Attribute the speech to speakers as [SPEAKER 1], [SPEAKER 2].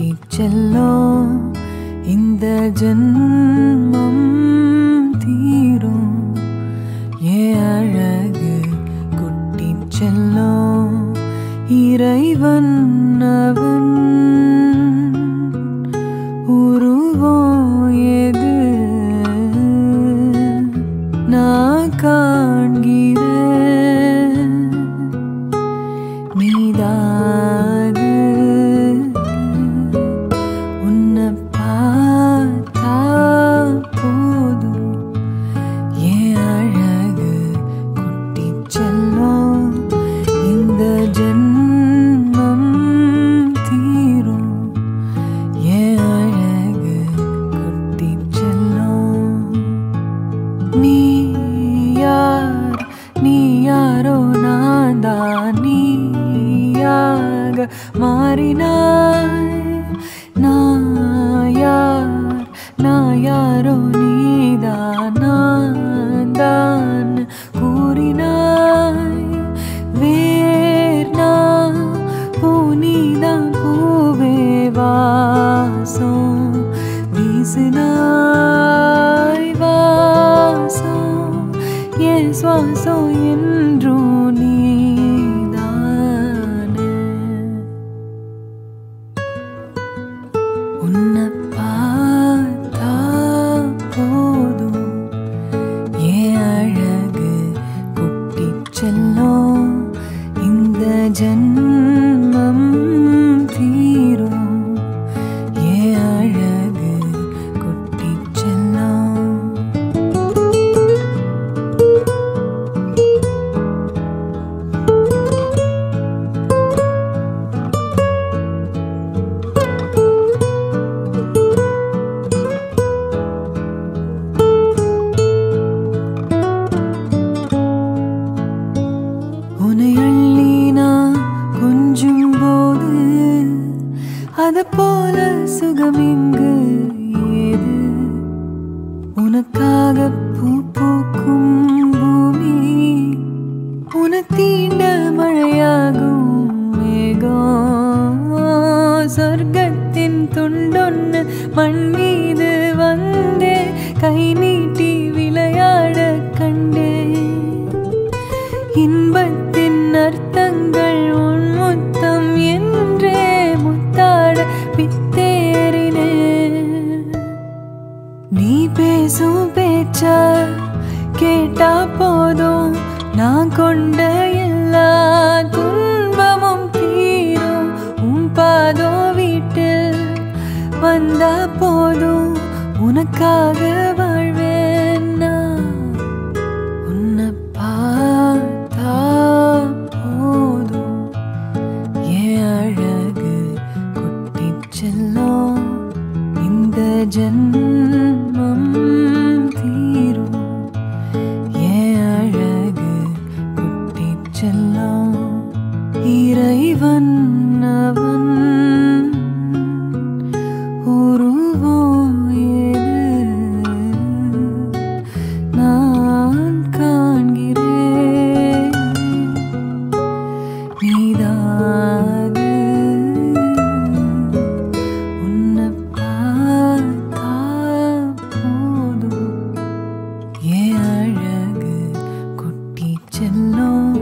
[SPEAKER 1] கூட்டி செல்லும். இந்த ஜென்மம் தீரும். ஏ அழகு குட்டி செல்லும். இறைவன் அவன் மாறினாய். நான் யார்? நான் யாரோ நீதான் நான் தான் கூறினாய். வேர் பூனிதான் பூவே வாசம். வீசினாய் வாசம். என் சுவாசம் என்றும் இந்த அது போல சுகம் இங்கு ஏது? உனக்காக பூ பூக்கும் பூமி உன தீண்ட மழையாகும் மேகம் சொர்க்கத்தின் துண்டொன்னு மண் மீது வந்தே கை நீட்டி விளையாட கண்டே. இன்பத்தை பேச்ச கேட்டா போதும். நான் கொண்ட எல்லா துன்பமும் தீரும். உன் பாதோ வீட்டில் வந்தா போதும். உனக்காக அழகு குட்டி செல்லும் இந்த ஜென்மம்